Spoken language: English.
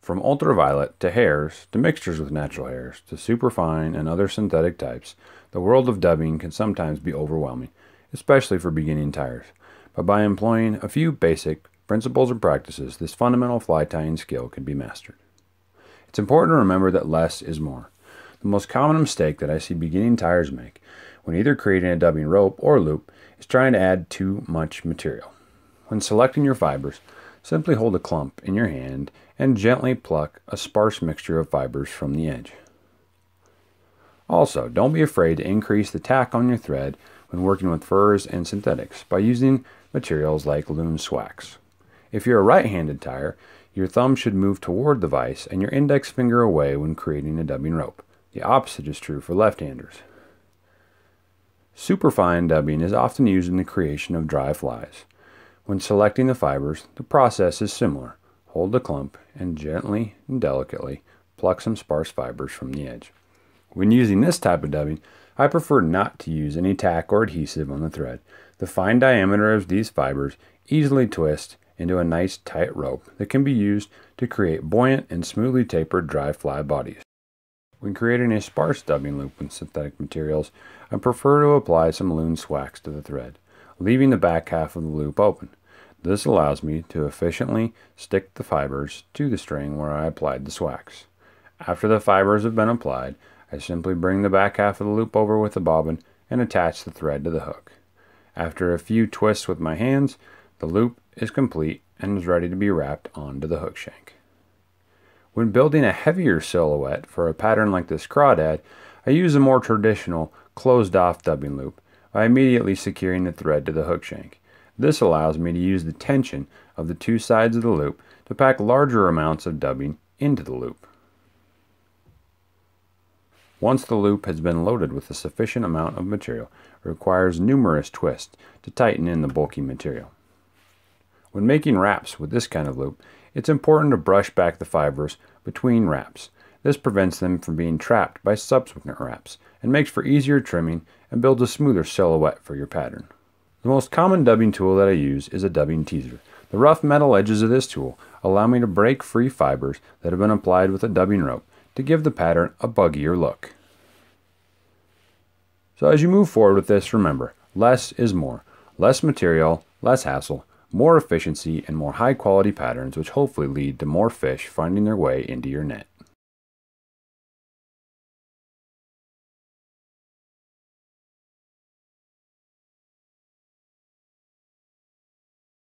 From ultraviolet to hairs to mixtures with natural hairs to superfine and other synthetic types, the world of dubbing can sometimes be overwhelming, especially for beginning tyers. But by employing a few basic principles and practices, this fundamental fly tying skill can be mastered. It's important to remember that less is more. The most common mistake that I see beginning tyers make when either creating a dubbing rope or loop is trying to add too much material. When selecting your fibers, simply hold a clump in your hand and gently pluck a sparse mixture of fibers from the edge. Also, don't be afraid to increase the tack on your thread when working with furs and synthetics by using materials like loon swax. If you're a right-handed tyer, your thumb should move toward the vise and your index finger away when creating a dubbing rope. The opposite is true for left-handers. Superfine dubbing is often used in the creation of dry flies. When selecting the fibers, the process is similar. Hold the clump and gently and delicately pluck some sparse fibers from the edge. When using this type of dubbing, I prefer not to use any tack or adhesive on the thread. The fine diameter of these fibers easily twist into a nice tight rope that can be used to create buoyant and smoothly tapered dry fly bodies. When creating a sparse dubbing loop with synthetic materials, I prefer to apply some loon swax to the thread, leaving the back half of the loop open. This allows me to efficiently stick the fibers to the string where I applied the swax. After the fibers have been applied, I simply bring the back half of the loop over with the bobbin and attach the thread to the hook. After a few twists with my hands, the loop is complete and is ready to be wrapped onto the hook shank. When building a heavier silhouette for a pattern like this crawdad, I use a more traditional closed off dubbing loop by immediately securing the thread to the hook shank. This allows me to use the tension of the two sides of the loop to pack larger amounts of dubbing into the loop. Once the loop has been loaded with a sufficient amount of material, it requires numerous twists to tighten in the bulky material. When making wraps with this kind of loop, it's important to brush back the fibers between wraps this prevents them from being trapped by subsequent wraps and makes for easier trimming and builds a smoother silhouette for your pattern. The most common dubbing tool that I use is a dubbing teaser. The rough metal edges of this tool allow me to break free fibers that have been applied with a dubbing rope to give the pattern a buggier look. So as you move forward with this, remember, less is more. Less material, less hassle, more efficiency, and more high quality patterns which hopefully lead to more fish finding their way into your net.